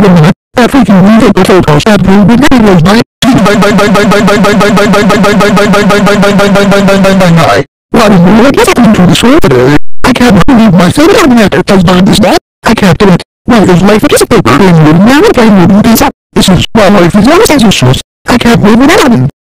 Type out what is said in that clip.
made a lot of freaking musical photos that what is happening to the show today? I can't believe myself having had as bad as that. I can't do it. Why is life a piece of paper and wood now and playing wooden pizza? This is why life is always as useless. I can't believe it happened.